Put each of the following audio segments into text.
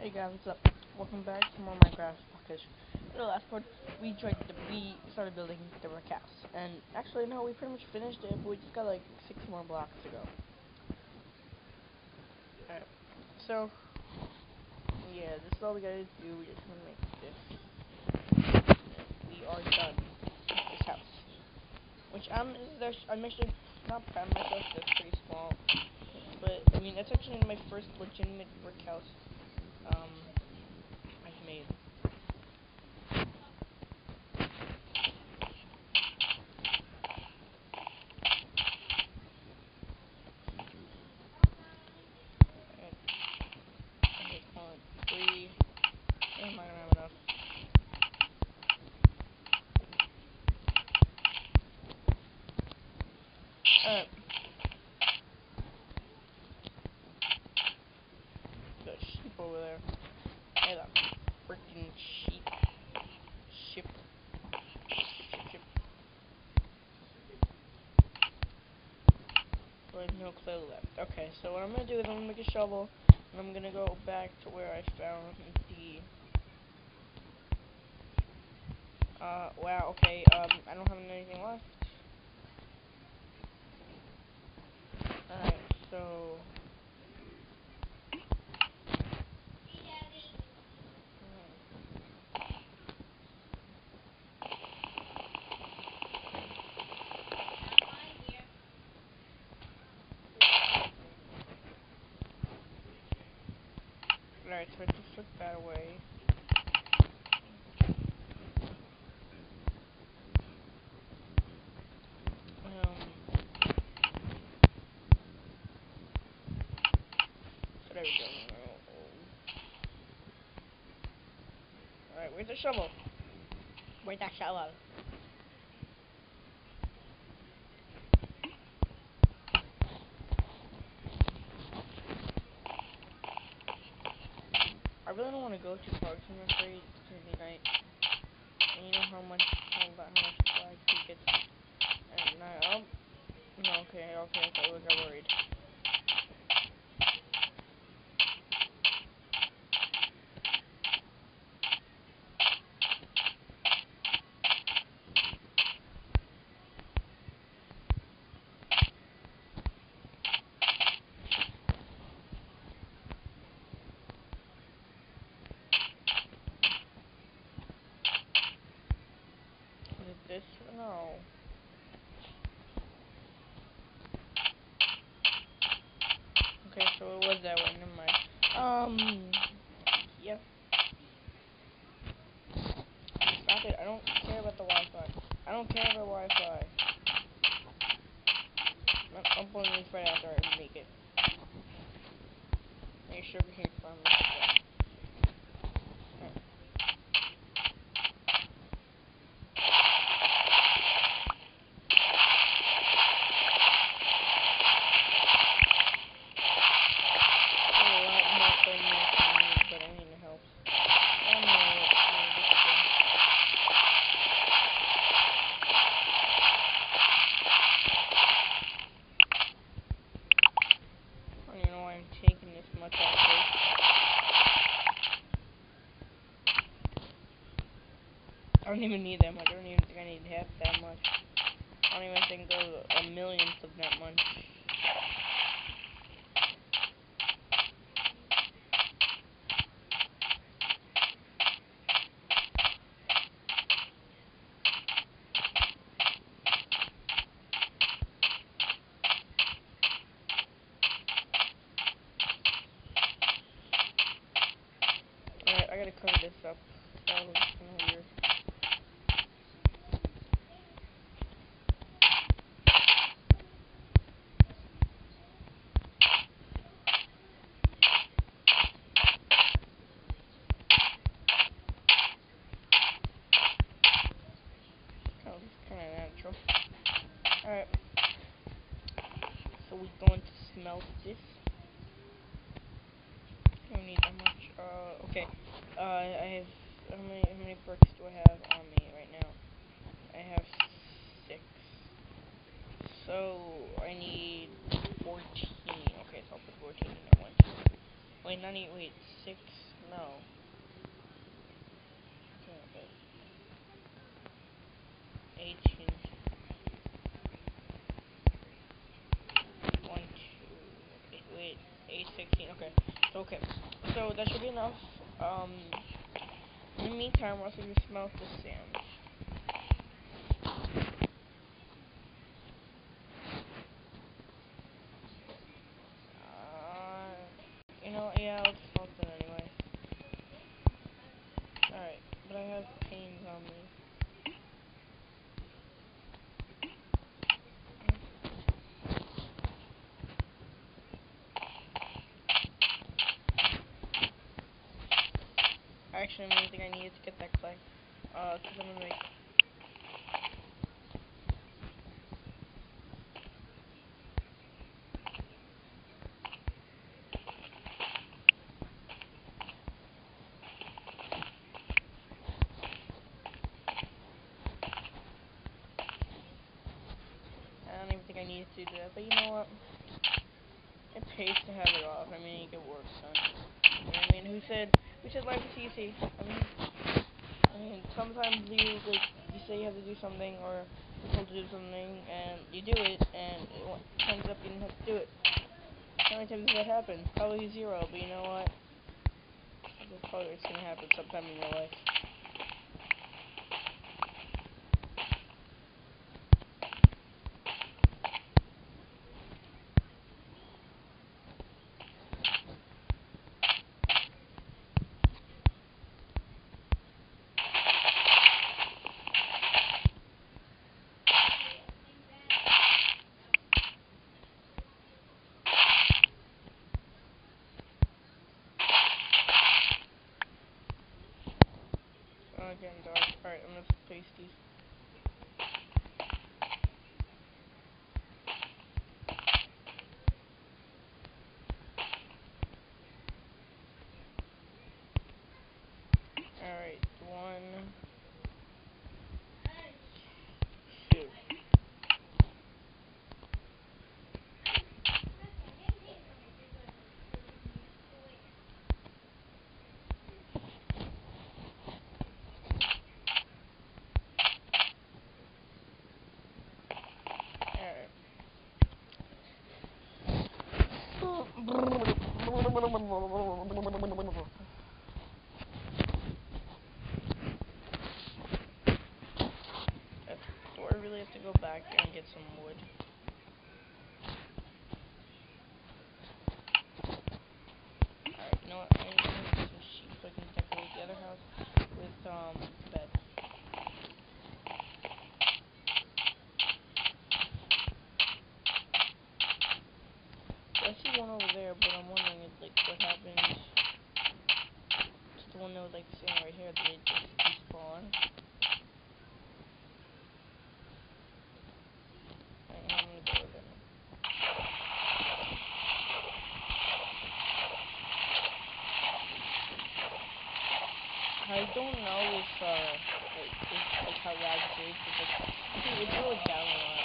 Hey guys, what's up? Welcome back to more Minecraft footage. In the last part, we tried to, we started building the brick house, and actually no, we pretty much finished it, but we just got like six more blocks to go. Alright, so yeah, this is all we gotta do. We just gonna make this. We are done with this house, which I'm I'm actually not proud of myself. That's pretty small, but I mean that's actually my first legitimate brick house um, I've made. Alright. over there. Hey, that freaking sheep. Ship. Ship, ship. So no left. Okay, so what I'm gonna do is I'm gonna make a shovel, and I'm gonna go back to where I found the... Uh, wow, okay, um, I don't have anything left. Alright, so... Alright, so I just took that away. Um, there we go. Alright, where's the shovel? Where's that shovel? I really don't want to go too far because I'm afraid it's going to be night. And you know how much, how, how much lag he gets at night. Oh, no, okay, okay, okay, look, I worried. this? No. Okay, so it was that way, never mind. Um, yep. Stop it, I don't care about the Wi-Fi. I don't care about Wi-Fi. I'm pulling this right after I make it. Make sure don't even need that much. I don't even think I need half that much. I don't even think there's a millionth of that much. Alright, I gotta cover this up. That was kind of weird. Alright. So we're going to smelt this. I Don't need that much. Uh, okay. Uh, I have how many how many bricks do I have on me right now? I have six. So I need fourteen. Okay, so I'll put fourteen in at once. Wait, not eight. Wait, six. No. Okay, wait. 18. One, two, eight, wait, eight, sixteen. Okay. So, okay. That should be enough. Um, in the meantime, we're also gonna smelt the sand. Uh, you know, yeah, I'll smelt it anyway. Alright, but I have panes on me. Actually, I think I needed to get that clay. Uh, cause I'm gonna make I don't even think I needed to do that, but you know what? It pays to have it off. I mean, you get work done. You know I mean? Who said, who said life is easy? I mean, I mean, sometimes you, like, you say you have to do something, or you're told to do something, and you do it, and it turns up you didn't have to do it. How many times does that happen? Probably zero, but you know what? That's probably what's gonna happen sometime in your life. Oh, getting dark. Alright, I'm gonna place these. Alright, one. Two. Alright. Do I really have to go back and get some wood? Alright, you know what? I just need some sheep so I can decorate the other house with, um, bed. I see one over there, but I'm wondering, if, like, what happened to the one that was, like, sitting right here? Did it just despawn? It. I don't know if, uh, like, if, like, how loud this is, but, like, it's really down a lot.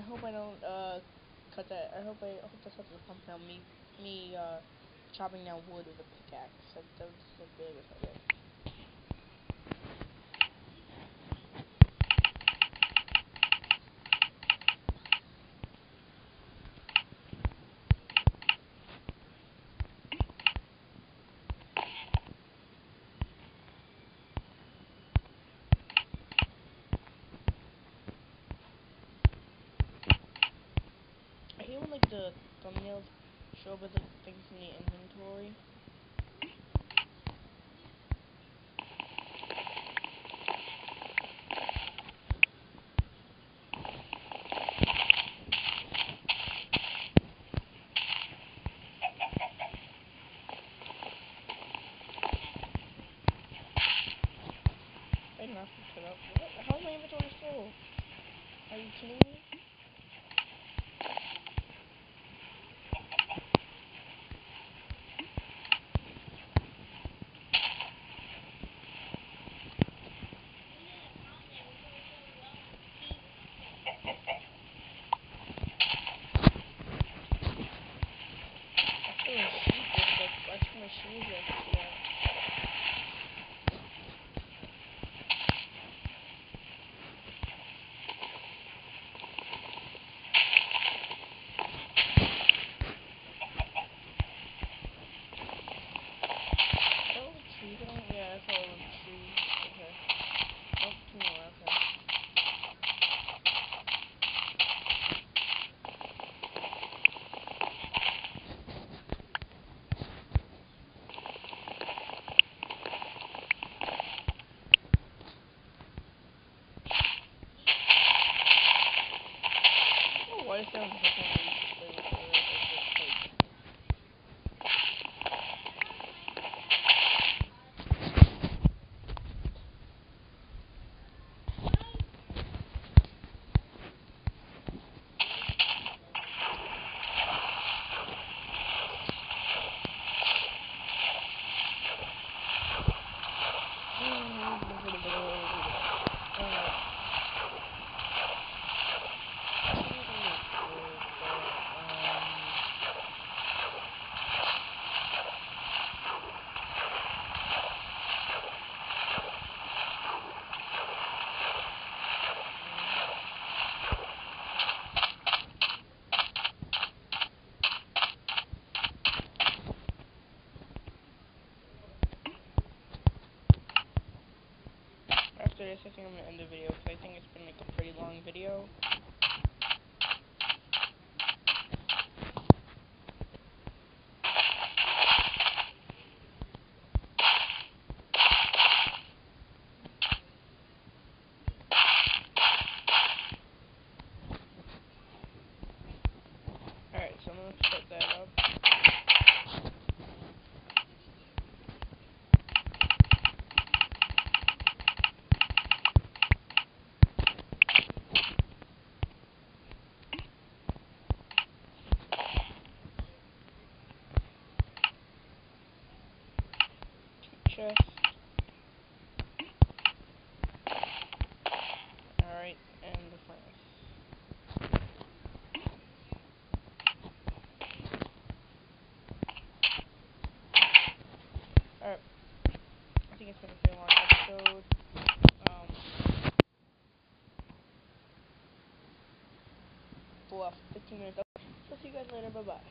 Hope I don't uh cut that. I hope I, I hope that's not the thumbnail. Me me uh chopping down wood with a pickaxe. That that was look really good. Okay. I hate when like the thumbnails show up with the things in the inventory. Did not put up. What? How is my inventory full? Are you kidding me? Chest. Alright, and the furnace. Alright. I think it's been a pretty long episode. Um, well, 15 minutes. So see you guys later. Bye-bye.